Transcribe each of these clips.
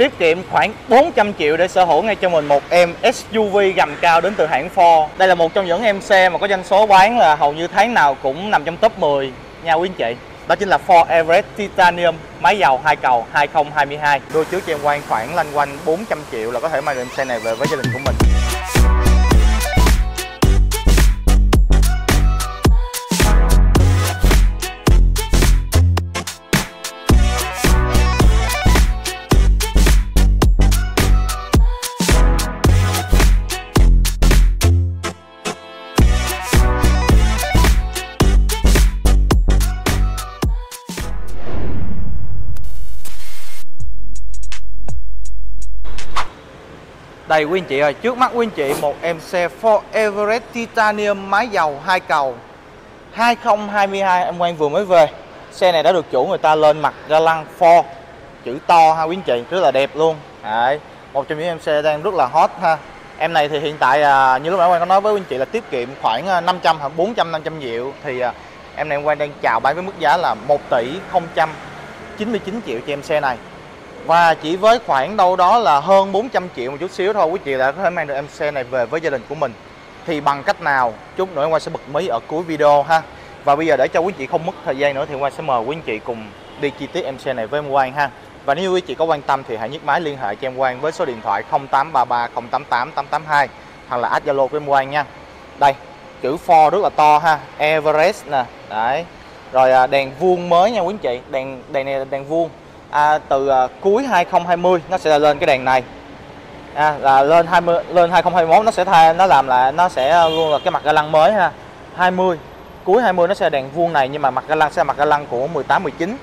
tiết kiệm khoảng 400 triệu để sở hữu ngay cho mình một em SUV gầm cao đến từ hãng Ford. Đây là một trong những em xe mà có doanh số bán là hầu như tháng nào cũng nằm trong top 10 nha quý anh chị. Đó chính là Ford Everest Titanium, máy dầu hai cầu 2022. Đôi trước cho em quan khoảng lanh quanh 400 triệu là có thể mang được em xe này về với gia đình của mình. Đây quý anh chị ơi, trước mắt quý anh chị một em xe Ford Everest Titanium máy dầu hai cầu 2022 em Quang vừa mới về. Xe này đã được chủ người ta lên mặt ga lăng Ford chữ to ha quý anh chị, rất là đẹp luôn. Đấy, một trong những em xe đang rất là hot ha. Em này thì hiện tại à, như lúc nãy Quang có nói với quý anh chị là tiết kiệm khoảng 500 hoặc 400 500 triệu thì à, em này em Quang đang chào bán với mức giá là 1 tỷ 099 triệu cho em xe này và chỉ với khoảng đâu đó là hơn 400 triệu một chút xíu thôi, quý chị đã có thể mang được em xe này về với gia đình của mình. Thì bằng cách nào? Chút nữa em Quang sẽ bật mí ở cuối video ha. Và bây giờ để cho quý chị không mất thời gian nữa thì em Quang sẽ mời quý chị cùng đi chi tiết em xe này với em Quang ha. Và nếu quý chị có quan tâm thì hãy nhấc máy liên hệ cho em Quang với số điện thoại 0833 088 882 hoặc là add Zalo của em Quang nha. Đây, chữ Ford rất là to ha, Everest nè. Đấy. Rồi à, đèn vuông mới nha quý chị. Đèn đèn này là đèn vuông à, từ à, cuối 2020 nó sẽ lên cái đèn này. À, là lên 20 lên 2021 nó sẽ thay nó làm là nó sẽ à, luôn là cái mặt ga lăng mới ha. 20 cuối 20 nó sẽ là đèn vuông này nhưng mà mặt ga lăng sẽ là mặt ga lăng của 18 19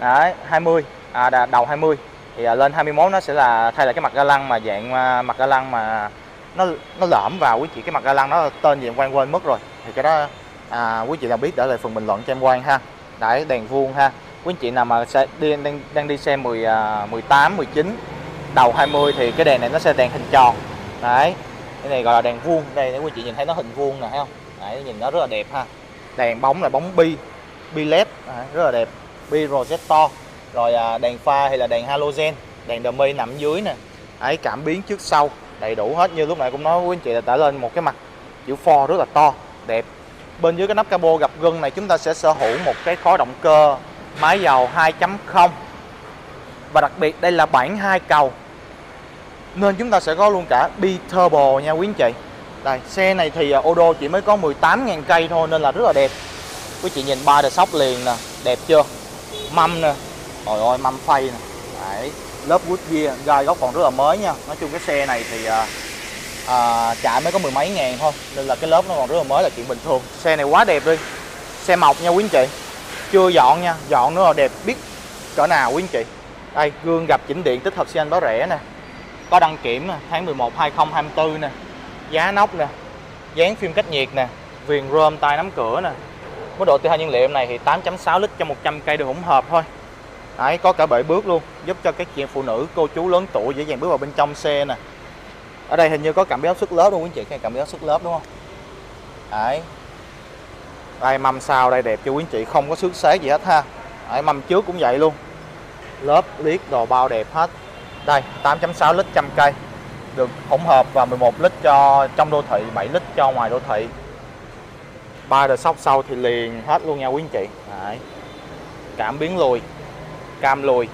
đấy 20 à đầu 20 thì à, lên 21 nó sẽ là thay lại cái mặt ga lăng mà dạng à, mặt ga lăng mà nó nó lõm vào quý chị cái mặt ga lăng nó tên gì em quan quên mất rồi. Thì cái đó à, quý chị nào biết để lại phần bình luận cho em quan ha. Đấy đèn vuông ha quý anh chị nào mà xe đi đang đang đi xe 10 18 19 đầu 20 thì cái đèn này nó sẽ đèn hình tròn. Đấy cái này gọi là đèn vuông. Đây nếu quý chị nhìn thấy nó hình vuông nè thấy không? Đấy nhìn nó rất là đẹp ha. Đèn bóng là bóng bi bi led đấy, rất là đẹp. Bi rosetto rồi à, đèn pha hay là đèn halogen đèn dummy nằm dưới nè. Ấy cảm biến trước sau đầy đủ hết. Như lúc nãy cũng nói với anh chị là đã lên một cái mặt chữ for rất là to đẹp. Bên dưới cái nắp cabo gặp gân này chúng ta sẽ sở hữu một cái khói động cơ máy dầu 2.0 và đặc biệt đây là bản hai cầu. Nên chúng ta sẽ có luôn cả bi turbo nha quý anh chị. Đây xe này thì à, ô đô chỉ mới có 18.000 cây thôi nên là rất là đẹp. Quý chị nhìn ba đờ sóc liền nè đẹp chưa? Mâm nè trời ơi mâm phay nè. Đấy. lớp wood gear gai góc còn rất là mới nha. Nói chung cái xe này thì à, à, chạy mới có mười mấy ngàn thôi. Nên là cái lớp nó còn rất là mới là chuyện bình thường. Xe này quá đẹp đi. Xe mộc nha quý anh chị chưa dọn nha dọn nữa là đẹp biết cỡ nào quý anh chị. Đây gương gặp chỉnh điện tích hợp xe anh báo rẻ nè. Có đăng kiểm nè tháng 11 2024 nè. Giá nóc nè dán phim cách nhiệt nè viền rơm tay nắm cửa nè. Mức độ tiêu hao nhiên liệu này thì 8.6 lít cho 100 cây được hỗn hợp thôi. Đấy, có cả bể bước luôn giúp cho các chị phụ nữ cô chú lớn tuổi dễ dàng bước vào bên trong xe nè. Ở đây hình như có cảm biến áp suất lớp luôn quý anh chị cái cảm biến áp suất lớp đúng không? Đấy, đây mâm sau đây đẹp cho quý anh chị? Không có xước xế gì hết ha. Đấy, mâm trước cũng vậy luôn. Lớp liếc đồ bao đẹp hết. Đây 8.6 lít trăm cây. Được hỗn hợp và 11 lít cho trong đô thị 7 lít cho ngoài đô thị. Ba đời sóc sau thì liền hết luôn nha quý anh chị. Đấy. cảm biến lùi cam lùi.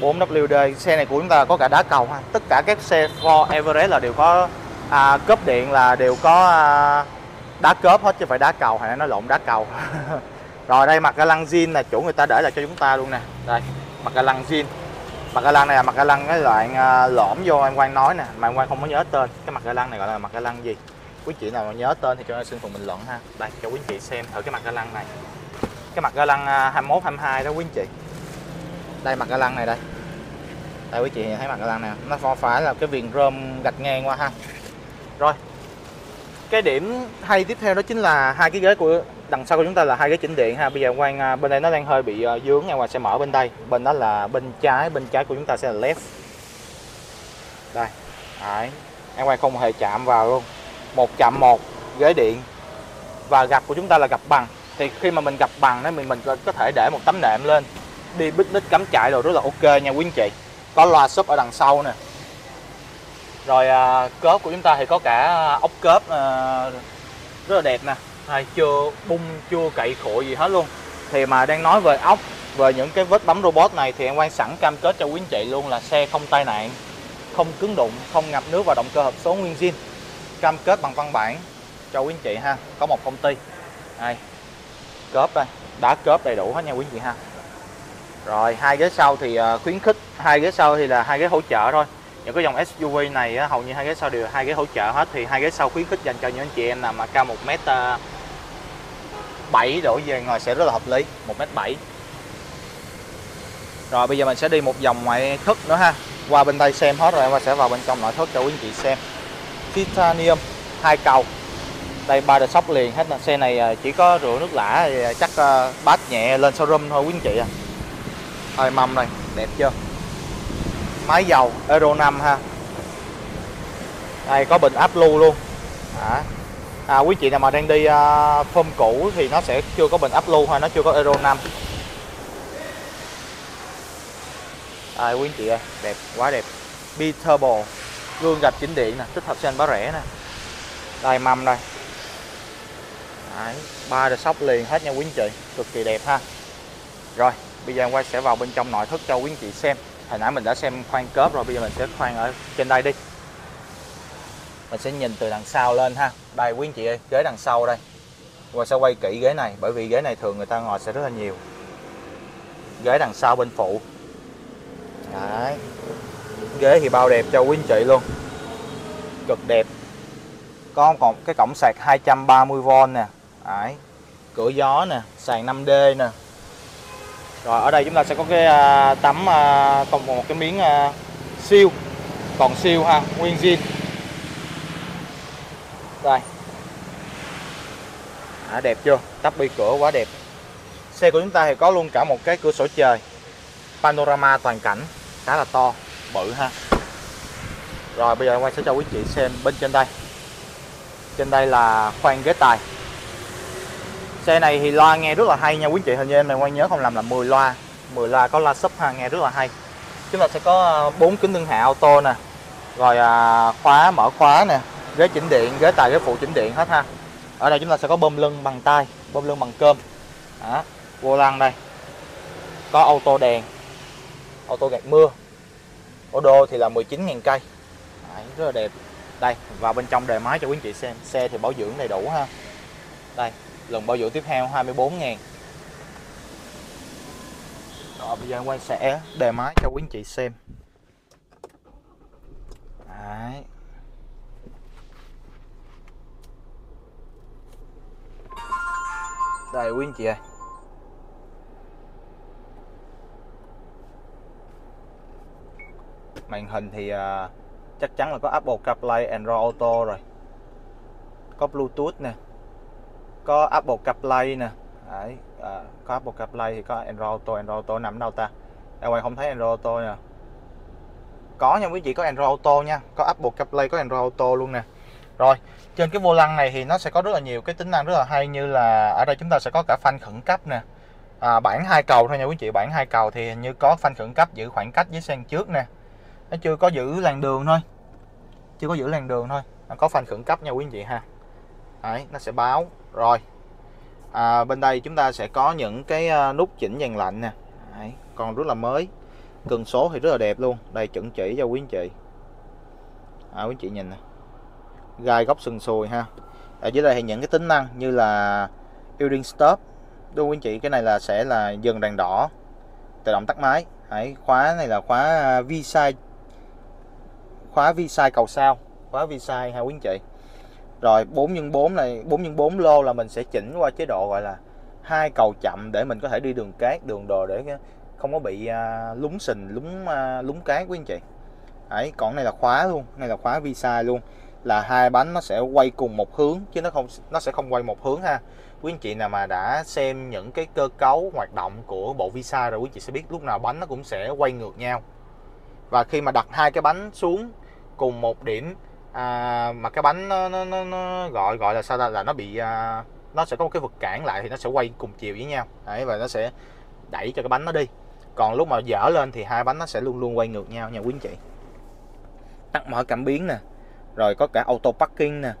4WD xe này của chúng ta có cả đá cầu ha. Tất cả các xe Ford Everest là đều có à, cấp điện là đều có à, đá cớp hết chứ phải đá cầu hay nó lộn, đá cầu. Rồi đây mặt ga lăng zin là chủ người ta để lại cho chúng ta luôn nè. Đây mặt ga lăng zin mặt ga lăng này là mặt ga lăng cái loại à, lõm vô em quan nói nè, mà em quan không có nhớ tên. Cái mặt ga lăng này gọi là mặt ga lăng gì? Quý chị nào mà nhớ tên thì cho em xin phần bình luận ha. Đây, cho quý chị xem thử cái mặt ga lăng này. Cái mặt ga lăng 21 22 đó quý chị. Đây mặt ga lăng này đây. Đây, quý chị thấy mặt ga lăng này nó phải là cái viền rơm gạch ngang qua ha. Rồi cái điểm hay tiếp theo đó chính là hai cái ghế của đằng sau của chúng ta là hai ghế chỉnh điện ha. Bây giờ quang à, bên đây nó đang hơi bị à, dướng nha. Quang sẽ mở bên đây. Bên đó là bên trái bên trái của chúng ta sẽ là left. Đây. Đấy. em quang không hề chạm vào luôn. Một chạm một, ghế điện. Và gập của chúng ta là gập bằng. Thì khi mà mình gập bằng đó, mình mình có thể để một tấm nệm lên. Đi bít nít cắm chạy rồi rất là ok nha quý anh chị. Có loa sub ở đằng sau nè rồi à, cớp của chúng ta thì có cả à, ốc cớp à, rất là đẹp nè. À, chưa bung chưa cậy khổ gì hết luôn. Thì mà đang nói về ốc về những cái vết bấm robot này thì em quan sẵn cam kết cho quý anh chị luôn là xe không tai nạn không cứng đụng không ngập nước và động cơ hộp số nguyên zin. Cam kết bằng văn bản cho quý anh chị ha có một công ty. Đây cớp đây đá cớp đầy đủ hết nha quý anh chị ha. Rồi hai ghế sau thì à, khuyến khích hai ghế sau thì là hai ghế hỗ trợ thôi những cái dòng SUV này hầu như hai ghế sau đều, hai ghế hỗ trợ hết. Thì hai ghế sau khuyến khích dành cho những anh chị em nào mà cao một mét à, bảy đổ về ngồi sẽ rất là hợp lý, một mét bảy. Rồi, bây giờ mình sẽ đi một vòng ngoại thất nữa ha. Qua bên đây xem hết rồi và sẽ vào bên trong nội thất cho quý anh chị xem. Titanium, hai cầu. Đây, ba đợt sóc liền hết xe này à, chỉ có rượu nước lã chắc à, bát nhẹ lên showroom thôi quý anh chị à. Thôi, mâm này đẹp chưa? Máy dầu Euro 5 ha. Đây có bình áp lưu luôn. À, à, quý chị nào mà đang đi à, uh, phơm cũ thì nó sẽ chưa có bình áp lưu hay nó chưa có Euro 5 à, quý chị ơi đẹp quá đẹp. Bi turbo gương gạch chỉnh điện nè tích hợp xanh bá rẻ nè. Đây mâm đây. Ba đợt sóc liền hết nha quý anh chị cực kỳ đẹp ha. Rồi bây giờ em quay sẽ vào bên trong nội thất cho quý anh chị xem hồi nãy mình đã xem khoan cớp rồi, bây giờ mình sẽ khoan ở trên đây đi. Mình sẽ nhìn từ đằng sau lên ha. Đây, quý anh chị ơi, ghế đằng sau đây. Và sẽ quay kỹ ghế này, bởi vì ghế này thường người ta ngồi sẽ rất là nhiều. Ghế đằng sau bên phụ. Đấy. ghế thì bao đẹp cho quý anh chị luôn. Cực đẹp. Có một cái cổng sạc 230V nè. Đấy. cửa gió nè, sàn 5D nè rồi ở đây chúng ta sẽ có cái à, uh, tấm uh, à, còn một cái miếng uh, siêu còn siêu ha nguyên zin. Đây. À, đẹp chưa? Tắp bi cửa quá đẹp. Xe của chúng ta thì có luôn cả một cái cửa sổ trời. Panorama toàn cảnh khá là to bự ha. Rồi bây giờ quay sẽ cho quý chị xem bên trên đây. Trên đây là khoang ghế tài xe này thì loa nghe rất là hay nha quý chị. Hình như em này quan nhớ không làm là 10 loa. 10 loa có loa sub ha nghe rất là hay. Chúng ta sẽ có à, bốn kính tương hạ auto nè. Rồi à, khóa mở khóa nè. Ghế chỉnh điện ghế tài ghế phụ chỉnh điện hết ha. Ở đây chúng ta sẽ có bơm lưng bằng tay bơm lưng bằng cơm. Đó, vô lăng đây. Có auto đèn auto gạt mưa. Ô đô thì là 19.000 cây. Đấy, rất là đẹp. Đây vào bên trong đề máy cho quý anh chị xem. Xe thì bảo dưỡng đầy đủ ha. Đây lần bao dưỡng tiếp theo 24 ngàn. Rồi bây giờ quay sẽ đề máy cho quý anh chị xem. Đấy. đây quý anh chị ơi. Màn hình thì uh, chắc chắn là có Apple CarPlay Android Auto rồi. Có Bluetooth nè có Apple CarPlay nè. Đấy, à, có Apple CarPlay thì có Android Auto Android Auto nằm đâu ta? Ở ngoài không thấy Android Auto nè. Có nha quý vị có Android Auto nha. Có Apple CarPlay có Android Auto luôn nè. Rồi trên cái vô lăng này thì nó sẽ có rất là nhiều cái tính năng rất là hay như là ở đây chúng ta sẽ có cả phanh khẩn cấp nè. À, bản hai cầu thôi nha quý chị bản hai cầu thì hình như có phanh khẩn cấp giữ khoảng cách với xe trước nè. Nó chưa có giữ làn đường thôi. Chưa có giữ làn đường thôi nó có phanh khẩn cấp nha quý anh chị ha. Đấy, nó sẽ báo. Rồi. À, bên đây chúng ta sẽ có những cái à, nút chỉnh dàn lạnh nè. Đấy, còn rất là mới. Cần số thì rất là đẹp luôn. Đây chuẩn chỉ cho quý anh chị. À, quý anh chị nhìn nè. Gai góc sừng sùi ha. Ở dưới đây thì những cái tính năng như là building stop. Đúng quý anh chị? Cái này là sẽ là dừng đèn đỏ. Tự động tắt máy. Đấy, khóa này là khóa visa vi sai khóa vi sai cầu sao khóa vi sai ha quý anh chị? Rồi 4 x 4 này 4 x 4 lô là mình sẽ chỉnh qua chế độ gọi là hai cầu chậm để mình có thể đi đường cát đường đồ để không có bị à, lúng sình lúng à, lúng cát quý anh chị. Ấy còn này là khóa luôn này là khóa visa luôn. Là hai bánh nó sẽ quay cùng một hướng chứ nó không nó sẽ không quay một hướng ha. Quý anh chị nào mà đã xem những cái cơ cấu hoạt động của bộ visa rồi quý anh chị sẽ biết lúc nào bánh nó cũng sẽ quay ngược nhau. Và khi mà đặt hai cái bánh xuống cùng một điểm à, mà cái bánh nó, nó, nó, nó gọi gọi là sao ta? Là nó bị à, nó sẽ có một cái vật cản lại thì nó sẽ quay cùng chiều với nhau. Đấy và nó sẽ đẩy cho cái bánh nó đi. Còn lúc mà dở lên thì hai bánh nó sẽ luôn luôn quay ngược nhau nha quý anh chị. Tắt mở cảm biến nè. Rồi có cả auto parking nè.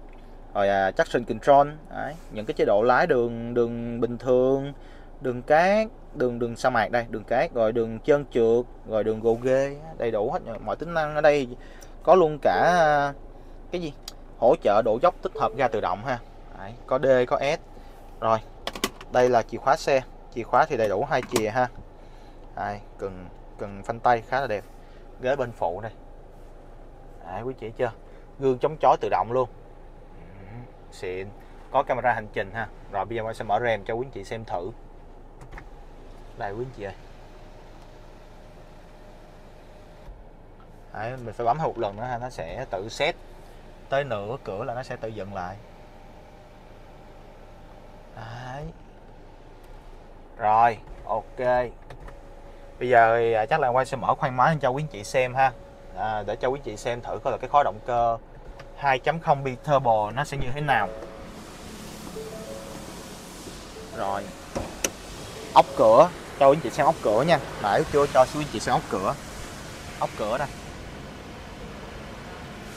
Rồi à, traction control. Đấy. những cái chế độ lái đường đường bình thường đường cát đường đường sa mạc đây đường cát rồi đường trơn trượt rồi đường gồ ghê. Đầy đủ hết mọi tính năng ở đây có luôn cả à, cái gì? Hỗ trợ độ dốc tích hợp ga tự động ha. Đấy. có D có S. Rồi đây là chìa khóa xe. Chìa khóa thì đầy đủ hai chìa ha. Đấy, cần cần phanh tay khá là đẹp. Ghế bên phụ đây. Đấy, quý chị chưa? Gương chống chói tự động luôn. Ừ, xịn. Có camera hành trình ha. Rồi bây giờ mình sẽ mở rèm cho quý chị xem thử. Đây quý chị ơi. Đấy, mình phải bấm một lần nữa ha. Nó sẽ tự set tới nửa cửa là nó sẽ tự dừng lại. Đấy. rồi ok. Bây giờ à, chắc là quay sẽ mở khoang máy cho quý anh chị xem ha. À, để cho quý anh chị xem thử coi là cái khối động cơ 2.0 bi turbo nó sẽ như thế nào. Rồi. Ốc cửa. Cho quý anh chị xem ốc cửa nha. Nãy chưa cho quý anh chị xem ốc cửa. Ốc cửa đây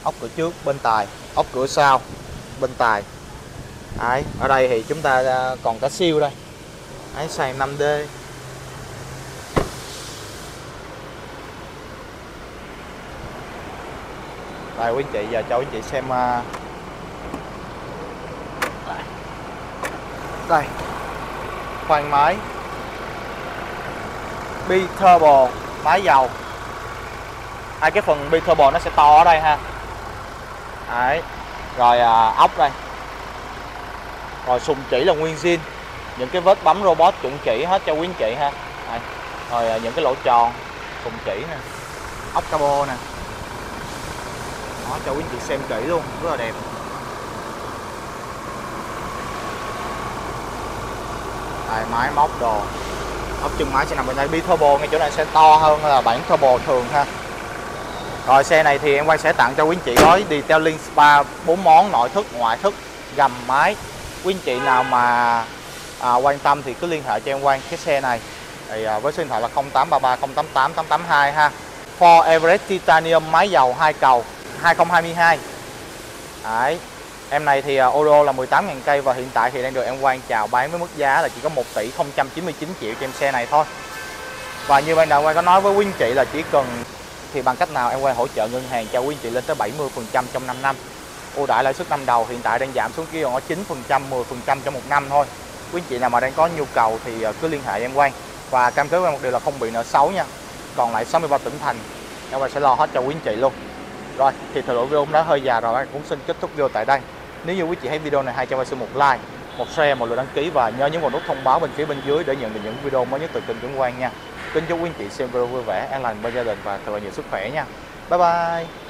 ốc cửa trước bên tài ốc cửa sau bên tài. Đấy, ở đây thì chúng ta à, còn cả siêu đây. Đấy, sàn 5D. Đây quý anh chị giờ cho quý anh chị xem à, đây Khoan máy. Bi turbo máy dầu. Hai cái phần bi turbo nó sẽ to ở đây ha. Đấy. rồi à, ốc đây. Rồi sùng chỉ là nguyên zin. Những cái vết bấm robot chuẩn chỉ hết cho quý anh chị ha. Đấy. rồi à, những cái lỗ tròn sùng chỉ nè. Ốc cabo nè. Đó, cho quý anh chị xem kỹ luôn rất là đẹp. Đây, máy móc đồ. Ốc chân máy sẽ nằm bên đây. Bi turbo ngay chỗ này sẽ to hơn là bản turbo thường ha rồi xe này thì em quay sẽ tặng cho quý anh chị gói detailing spa 4 món nội thất ngoại thất gầm máy quý anh chị nào mà à, quan tâm thì cứ liên hệ cho em quan cái xe này thì à, với số điện thoại là 0833 088 882 ha Ford Everest Titanium máy dầu hai cầu 2022 Đấy. Em này thì à, Odo là 18.000 cây và hiện tại thì đang được em Quang chào bán với mức giá là chỉ có 1 tỷ 099 triệu cho em xe này thôi. Và như ban đầu Quang có nói với quý anh chị là chỉ cần thì bằng cách nào em quay hỗ trợ ngân hàng cho quý anh chị lên tới 70% trong 5 năm. Ưu đãi lãi suất năm đầu hiện tại đang giảm xuống kia còn có 9%, 10% trong một năm thôi. Quý anh chị nào mà đang có nhu cầu thì ờ, cứ liên hệ em quay và cam kết với một điều là không bị nợ xấu nha. Còn lại 63 tỉnh thành em quay sẽ lo hết cho quý anh chị luôn. Rồi, thì thời lượng video cũng đã hơi dài rồi, cũng xin kết thúc video tại đây. Nếu như quý chị thấy video này hay cho em xin một like, một share, một lượt đăng ký và nhớ nhấn vào nút thông báo bên phía bên dưới để nhận được những video mới nhất từ kênh Tuấn Quang nha. Kính chúc quý anh chị xem video vui vẻ, an lành bên gia đình và thật là nhiều sức khỏe nha. Bye bye.